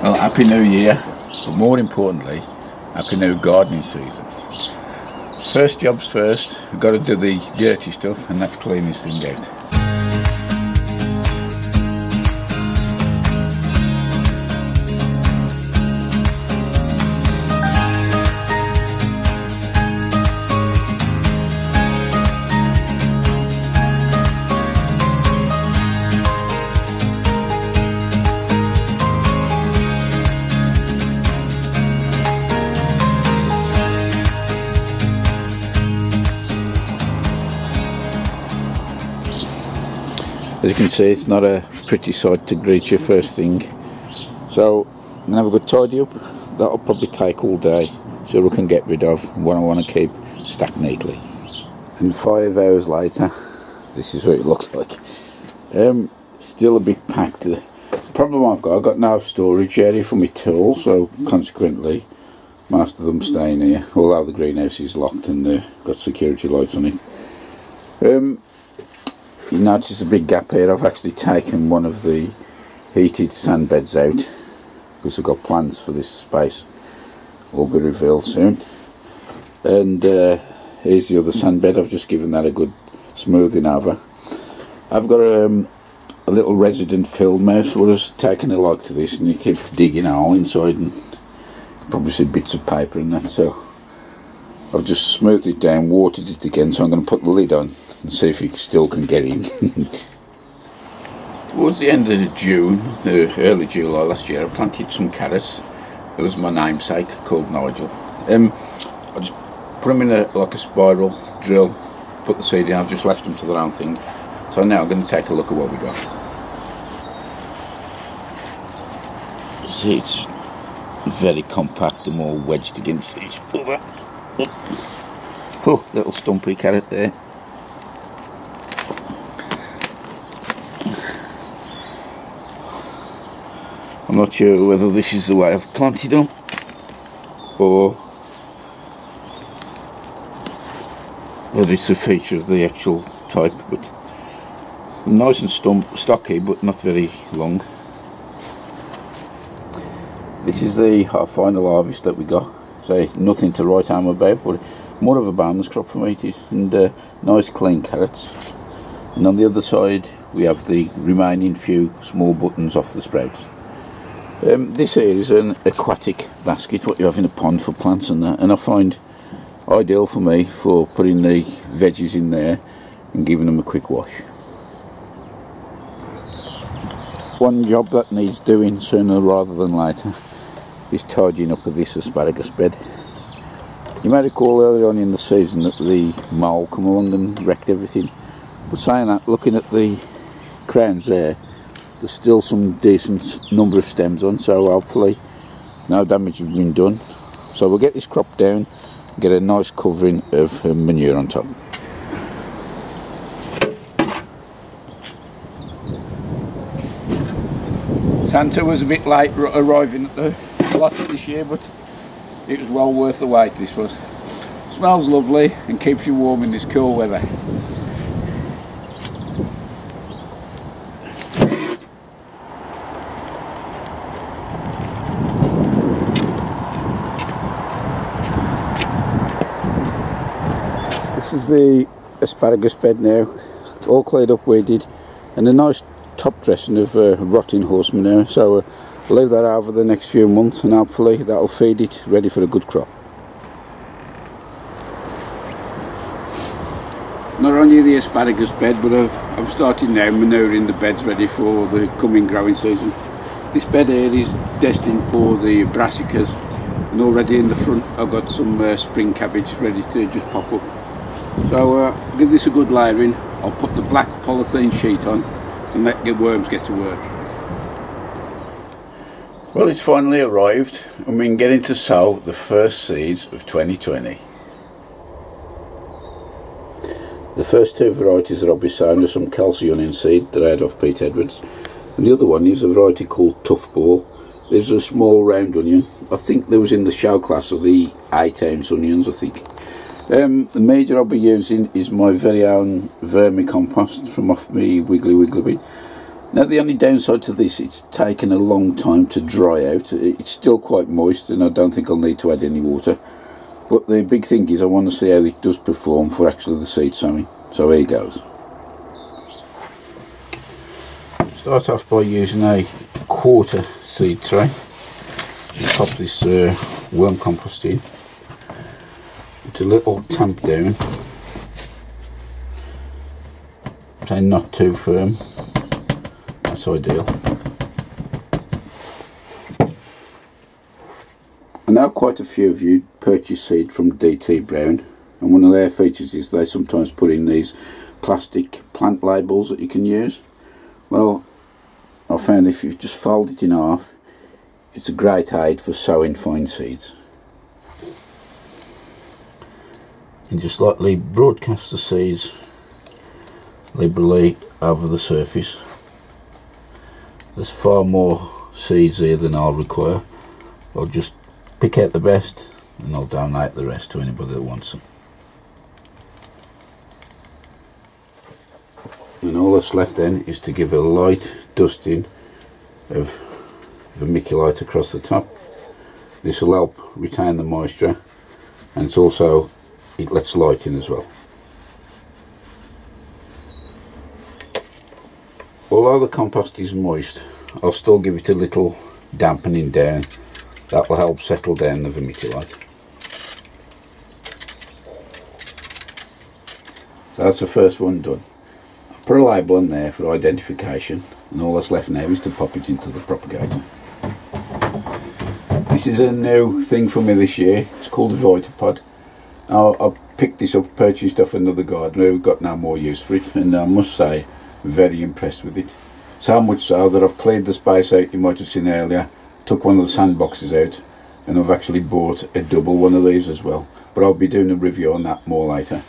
Well, Happy New Year, but more importantly, Happy New Gardening Season. First jobs first, we've got to do the dirty stuff and that's clean this thing out. As you can see, it's not a pretty sight to greet you first thing. So, I'm to have a good tidy up. That'll probably take all day. So we can get rid of what I want to keep stacked neatly. And five hours later, this is what it looks like. Um, still a bit packed. The problem I've got, I've got no storage area for my tools, so consequently, most of them staying here. Although the greenhouse is locked and uh, got security lights on it. Um, you notice a big gap here. I've actually taken one of the heated sand beds out because I've got plans for this space. Will be revealed soon. And uh, here's the other sand bed. I've just given that a good smoothing over. I've got um, a little resident field mouse who has taken a like to this and he keeps digging a hole inside and probably see bits of paper and that so I've just smoothed it down, watered it again so I'm going to put the lid on and see if he still can get in. Towards the end of June, the early July last year, I planted some carrots. It was my namesake called Nigel. Um, I just put them in a, like a spiral drill, put the seed in, I've just left them to their own thing. So now I'm going to take a look at what we got. See, it's very compact and all wedged against each other. Oh, little stumpy carrot there. I'm not sure whether this is the way I've planted them or whether it's a feature of the actual type but nice and stump, stocky but not very long this is the final harvest that we got so nothing to write home about but more of a bonus crop for me. And uh, nice clean carrots. And on the other side we have the remaining few small buttons off the sprouts. Um, this here is an aquatic basket, what you have in a pond for plants and that, and I find ideal for me for putting the veggies in there and giving them a quick wash. One job that needs doing sooner rather than later is tidying up with this asparagus bed. You may recall earlier on in the season that the mole come along and wrecked everything, but saying that, looking at the crowns there, there's still some decent number of stems on so hopefully no damage has been done. So we'll get this crop down get a nice covering of uh, manure on top. Santa was a bit late arriving at the lot this year but it was well worth the wait this was smells lovely and keeps you warm in this cool weather This is the asparagus bed now, all cleared up, weeded, and a nice top dressing of uh, rotting horse manure. So uh, leave that out over the next few months, and hopefully that'll feed it ready for a good crop. Not only the asparagus bed, but I've, I've started now manuring the beds ready for the coming growing season. This bed here is destined for the brassicas, and already in the front I've got some uh, spring cabbage ready to just pop up. So uh, give this a good layering. I'll put the black polythene sheet on and let the worms get to work. Well, it's finally arrived and we can get into sow the first seeds of 2020. The first two varieties that I'll be sowing are some Kelsae onion seed that I had off Pete Edwards and the other one is a variety called Toughball. There's a small round onion. I think there was in the show class of the 8 ounce onions I think. Um, the major I'll be using is my very own vermicompost from off me Wiggly Wiggly Bee. Now the only downside to this, it's taken a long time to dry out. It's still quite moist and I don't think I'll need to add any water. But the big thing is I want to see how it does perform for actually the seed sowing. So here goes. Start off by using a quarter seed tray. Pop this uh, worm compost in. It's a little tamp down. Say not too firm that's ideal. I know quite a few of you purchase seed from DT Brown and one of their features is they sometimes put in these plastic plant labels that you can use. Well, I found if you just fold it in half, it's a great aid for sowing fine seeds. And just lightly broadcast the seeds liberally over the surface there's far more seeds here than I'll require. I'll just pick out the best and I'll donate the rest to anybody that wants them and all that's left then is to give a light dusting of vermiculite across the top. This will help retain the moisture and it's also it lets light in as well although the compost is moist I'll still give it a little dampening down. That will help settle down the vermiculite so that's the first one done. I've put a label on there for identification and all that's left now is to pop it into the propagator. This is a new thing for me this year. It's called a Vitopod I, I picked this up purchased off another gardener who got no more use for it and I must say very impressed with it. So much so that I've cleared the space out you might have seen earlier, took one of the sandboxes out, and I've actually bought a double one of these as well. But I'll be doing a review on that more later.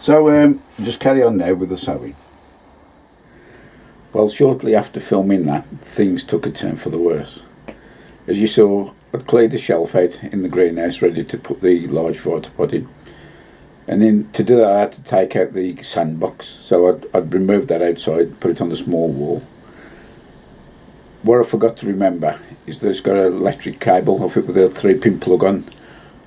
So um, just carry on now with the sewing. Well, shortly after filming that, things took a turn for the worse. As you saw, I'd cleared the shelf out in the greenhouse ready to put the large Vitopod in and then to do that I had to take out the sandbox. So I'd, I'd remove that outside put it on the small wall. What I forgot to remember is that it's got an electric cable off it with a three pin plug on.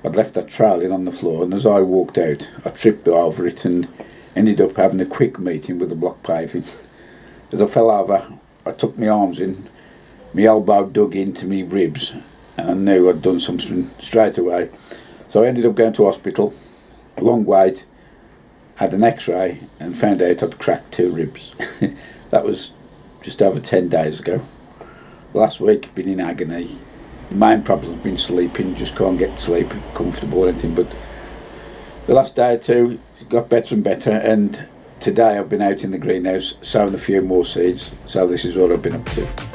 I'd left that trailing on the floor and as I walked out I tripped over it and ended up having a quick meeting with the block paving. As I fell over I took my arms in my elbow dug into my ribs and I knew I'd done something straight away. So I ended up going to hospital long wait, had an x-ray and found out I'd cracked two ribs. that was just over 10 days ago. Last week, been in agony. Main problem's been sleeping, just can't get to sleep comfortable or anything. But the last day or two, got better and better. And today I've been out in the greenhouse sowing a few more seeds. So this is what I've been up to.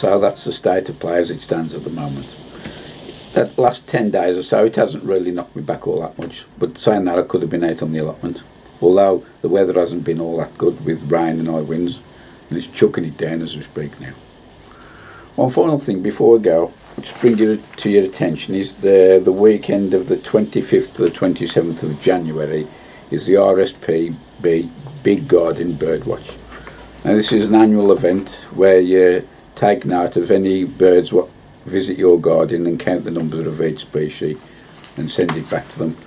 So that's the state of play as it stands at the moment. That last 10 days or so, it hasn't really knocked me back all that much. But saying that, I could have been out on the allotment. Although the weather hasn't been all that good with rain and high winds, and it's chucking it down as we speak now. One final thing before we go, which brings you to your attention is the the weekend of the 25th to the 27th of January is the RSPB Big Garden Birdwatch. Now this is an annual event where you take note of any birds what visit your garden and count the numbers of each species and send it back to them.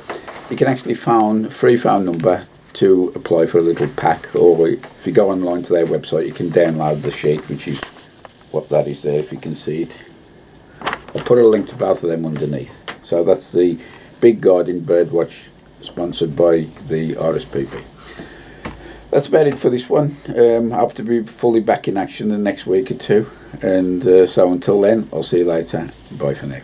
You can actually phone free phone number to apply for a little pack or if you go online to their website you can download the sheet which is what that is there if you can see it. I'll put a link to both of them underneath. So that's the Big Garden Birdwatch sponsored by the RSPB. That's about it for this one. Um, I hope to be fully back in action the next week or two. And uh, so until then, I'll see you later. Bye for now.